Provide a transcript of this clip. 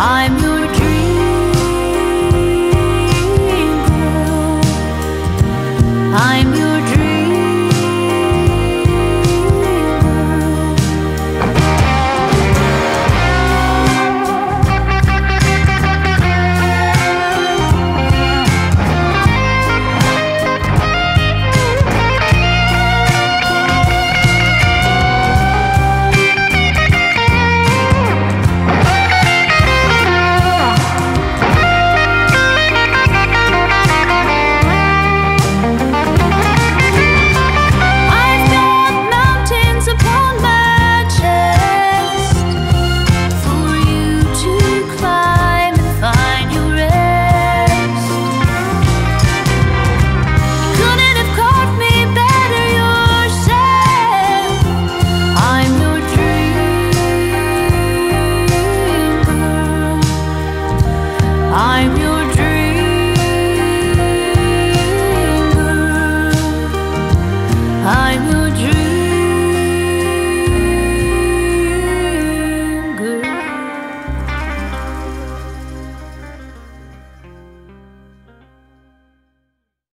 I'm your dream. I'm I'm your